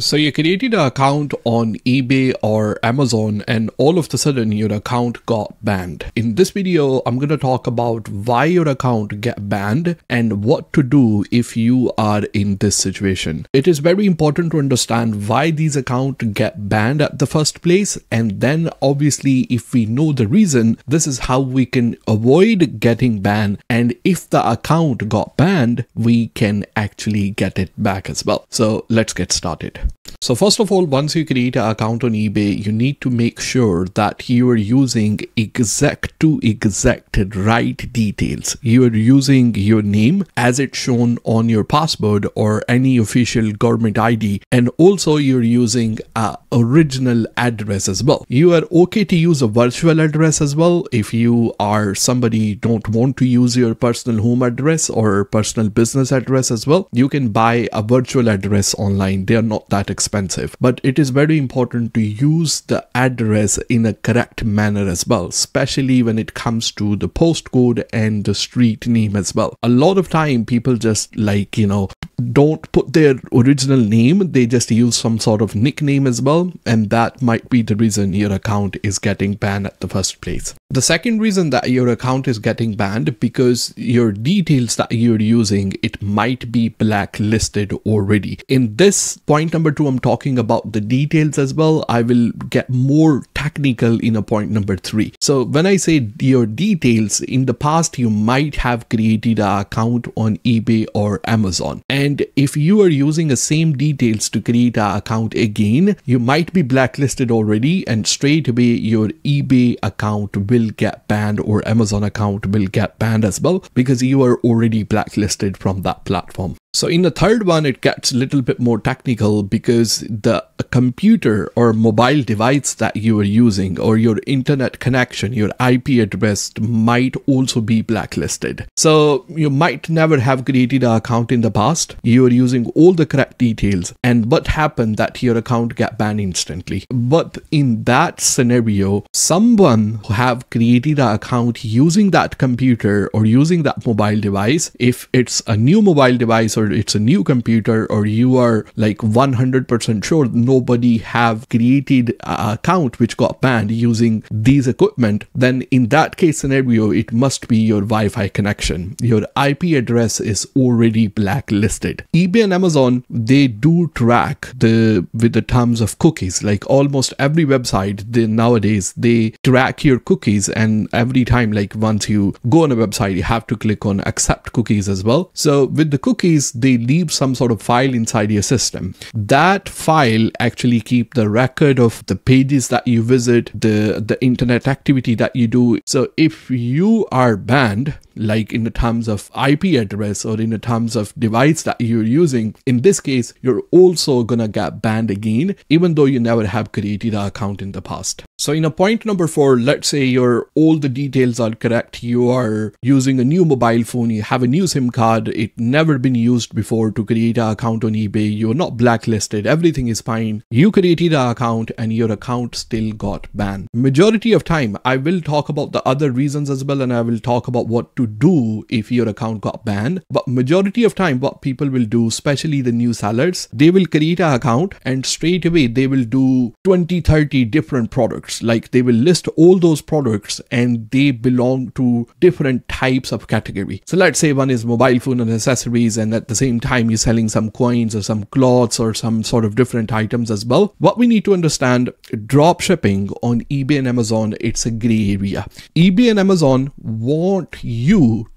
So you created an account on eBay or Amazon and all of a sudden your account got banned. In this video, I'm going to talk about why your account get banned and what to do if you are in this situation. It is very important to understand why these accounts get banned at the first place. And then obviously, if we know the reason, this is how we can avoid getting banned. And if the account got banned, we can actually get it back as well. So let's get started. So first of all, once you create an account on eBay, you need to make sure that you are using exact to exact right details. You are using your name as it's shown on your passport or any official government ID. And also you're using a original address as well. You are okay to use a virtual address as well. If you are somebody don't want to use your personal home address or personal business address as well, you can buy a virtual address online. They are not that expensive. But it is very important to use the address in a correct manner as well, especially when it comes to the postcode and the street name as well. A lot of time people just like, you know, don't put their original name, they just use some sort of nickname as well, and that might be the reason your account is getting banned at the first place. The second reason that your account is getting banned because your details that you're using, it might be blacklisted already. In this point number two, I'm talking about the details as well. I will get more technical in a point number three. So when I say your details, in the past, you might have created an account on eBay or Amazon. And if you are using the same details to create an account again, you might be blacklisted already and straight away your eBay account will get banned or Amazon account will get banned as well because you are already blacklisted from that platform. So in the third one, it gets a little bit more technical because the computer or mobile device that you are using or your internet connection, your IP address might also be blacklisted. So you might never have created an account in the past. You are using all the correct details and what happened that your account got banned instantly. But in that scenario, someone who have created an account using that computer or using that mobile device, if it's a new mobile device or it's a new computer or you are like 100% sure nobody have created an account which got banned using these equipment, then in that case scenario, it must be your Wi-Fi connection. Your IP address is already blacklisted. eBay and Amazon, they do track the with the terms of cookies. Like almost every website they, nowadays, they track your cookies and every time like once you go on a website, you have to click on accept cookies as well. So with the cookies, they leave some sort of file inside your system. That file actually keep the record of the pages that you visit, the, the internet activity that you do. So if you are banned, like in the terms of IP address or in the terms of device that you're using, in this case, you're also gonna get banned again, even though you never have created an account in the past. So in a point number four, let's say your all the details are correct. You are using a new mobile phone, you have a new SIM card, it never been used before to create an account on eBay, you're not blacklisted, everything is fine. You created an account and your account still got banned. Majority of time, I will talk about the other reasons as well and I will talk about what to do if your account got banned. But majority of time, what people will do, especially the new sellers, they will create an account and straight away they will do 20, 30 different products. Like they will list all those products and they belong to different types of category. So let's say one is mobile phone and accessories and at the same time you're selling some coins or some clothes or some sort of different items as well. What we need to understand drop shipping on ebay and amazon it's a gray area. ebay and amazon want you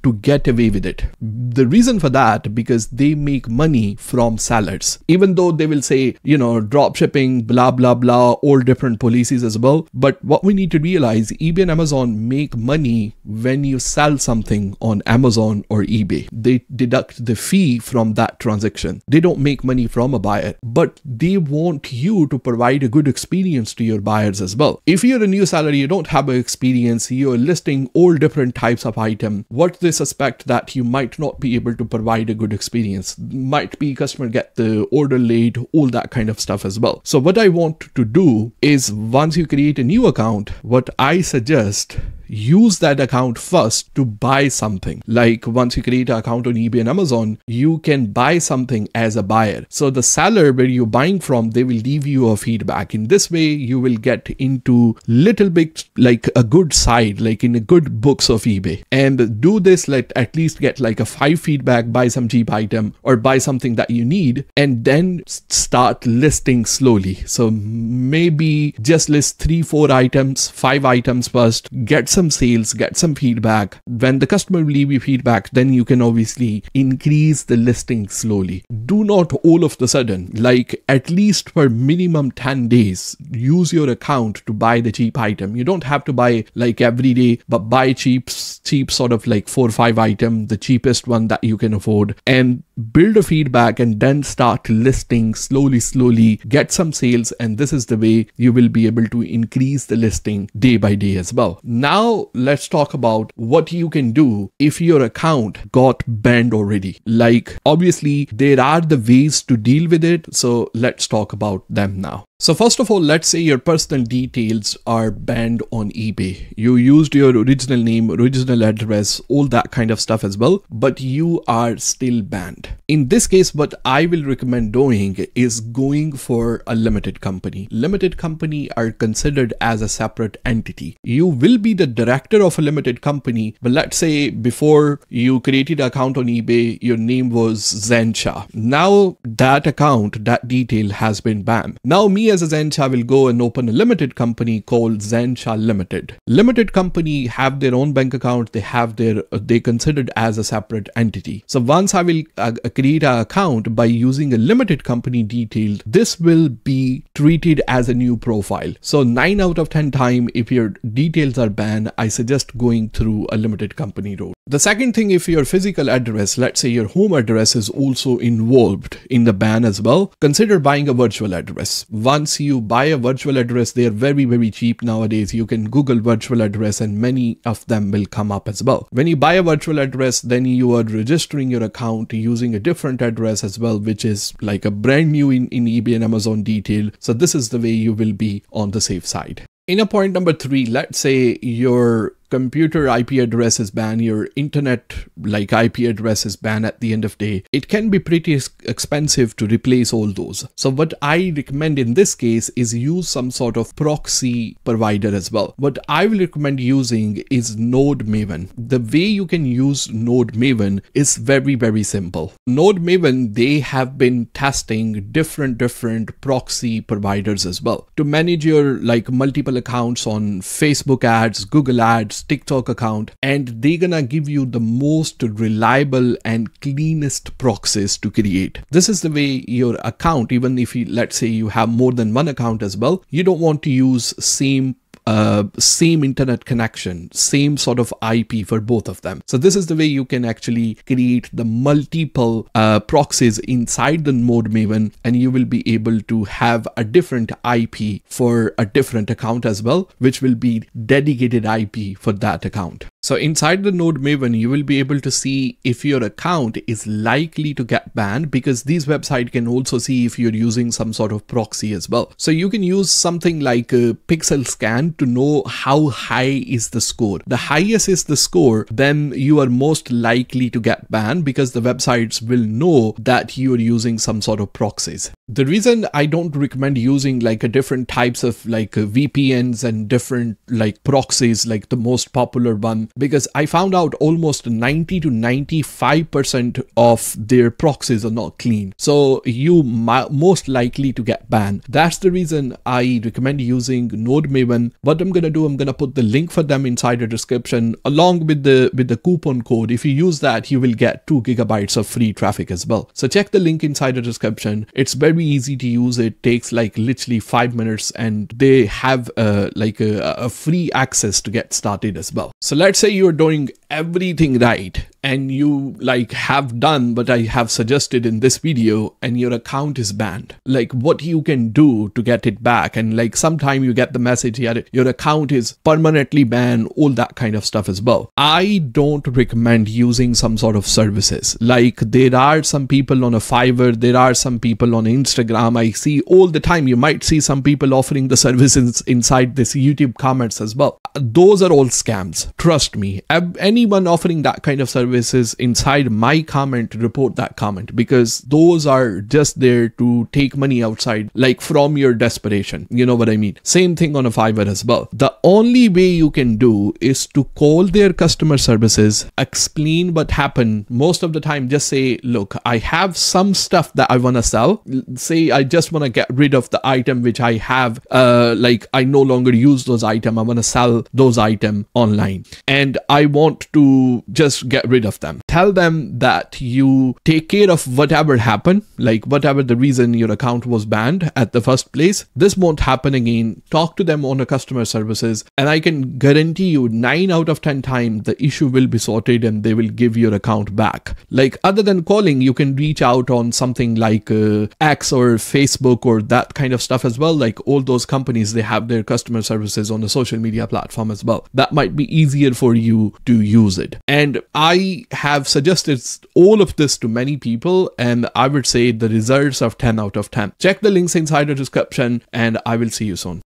to get away with it the reason for that because they make money from sellers even though they will say you know drop shipping blah blah blah all different policies as well but what we need to realize, eBay and Amazon make money when you sell something on Amazon or eBay. They deduct the fee from that transaction. They don't make money from a buyer, but they want you to provide a good experience to your buyers as well. If you're a new seller, you don't have an experience, you're listing all different types of what they suspect that you might not be able to provide a good experience. Might be customer get the order late, all that kind of stuff as well. So what I want to do is once you create a new account, what I suggest use that account first to buy something. Like once you create an account on eBay and Amazon, you can buy something as a buyer. So the seller where you're buying from, they will leave you a feedback. In this way, you will get into little bit like a good side, like in a good books of eBay. And do this, let at least get like a five feedback, buy some cheap item or buy something that you need, and then start listing slowly. So maybe just list three, four items, five items first, get some sales, get some feedback. When the customer will leave you feedback, then you can obviously increase the listing slowly. Do not all of the sudden, like at least for minimum 10 days, use your account to buy the cheap item. You don't have to buy like every day, but buy cheap, cheap sort of like four or five item, the cheapest one that you can afford and build a feedback and then start listing slowly, slowly, get some sales. And this is the way you will be able to increase the listing day by day as well. Now let's talk about what you can do if your account got banned already. Like obviously there are the ways to deal with it. So let's talk about them now. So first of all, let's say your personal details are banned on eBay. You used your original name, original address, all that kind of stuff as well, but you are still banned. In this case, what I will recommend doing is going for a limited company. Limited company are considered as a separate entity. You will be the director of a limited company, but let's say before you created an account on eBay, your name was Zain Shah. Now that account, that detail has been banned. Now me as a Zain Shah will go and open a limited company called Zain Shah Limited. Limited company have their own bank account. They have their, they considered as a separate entity. So once I will uh, create an account by using a limited company detail, this will be treated as a new profile. So 9 out of 10 time, if your details are banned, I suggest going through a limited company route. The second thing, if your physical address, let's say your home address is also involved in the ban as well, consider buying a virtual address. Once you buy a virtual address, they are very, very cheap nowadays. You can Google virtual address and many of them will come up as well. When you buy a virtual address, then you are registering your account using a different address as well, which is like a brand new in, in eBay and Amazon detail. So this is the way you will be on the safe side. In a point number three, let's say your computer IP address is banned, your internet like IP address is banned at the end of day, it can be pretty expensive to replace all those. So what I recommend in this case is use some sort of proxy provider as well. What I will recommend using is NodeMaven. The way you can use NodeMaven is very, very simple. NodeMaven, they have been testing different, different proxy providers as well to manage your like multiple accounts on Facebook ads, Google ads, TikTok account, and they're gonna give you the most reliable and cleanest proxies to create. This is the way your account, even if you let's say you have more than one account as well, you don't want to use same same internet connection, same sort of IP for both of them. So this is the way you can actually create the multiple uh, proxies inside the NodeMaven and you will be able to have a different IP for a different account as well, which will be dedicated IP for that account. So inside the NodeMaven, you will be able to see if your account is likely to get banned because these website can also see if you're using some sort of proxy as well. So you can use something like a pixel scan to know how high is the score. The highest is the score, then you are most likely to get banned because the websites will know that you're using some sort of proxies. The reason I don't recommend using like a different types of like VPNs and different like proxies, like the most popular one, because I found out almost 90 to 95% of their proxies are not clean. So you most likely to get banned. That's the reason I recommend using NodeMaven. What I'm gonna do, I'm gonna put the link for them inside the description along with the with the coupon code. If you use that, you will get two gigabytes of free traffic as well. So check the link inside the description. It's very easy to use. It takes like literally five minutes and they have uh, like a, a free access to get started as well. So let's say you're doing everything right and you like have done what I have suggested in this video and your account is banned. Like what you can do to get it back and like sometime you get the message here your account is permanently banned, all that kind of stuff as well. I don't recommend using some sort of services. Like there are some people on a Fiverr, there are some people on Instagram. I see all the time you might see some people offering the services inside this YouTube comments as well. Those are all scams. Trust me. Anyone offering that kind of services inside my comment, report that comment because those are just there to take money outside, like from your desperation. You know what I mean? Same thing on a Fiverr as well. The only way you can do is to call their customer services, explain what happened. Most of the time, just say, look, I have some stuff that I want to sell. Say, I just want to get rid of the item which I have, uh, like I no longer use those items. I want to sell those items online and I want to just get rid of them. Tell them that you take care of whatever happened, like whatever the reason your account was banned at the first place. This won't happen again. Talk to them on a customer services and I can guarantee you 9 out of 10 times the issue will be sorted and they will give your account back. Like other than calling, you can reach out on something like uh, X or Facebook or that kind of stuff as well. Like all those companies, they have their customer services on the social media platform as well. That might be easier for you to use it. And I have suggested all of this to many people, and I would say the results are 10 out of 10. Check the links inside the description, and I will see you soon.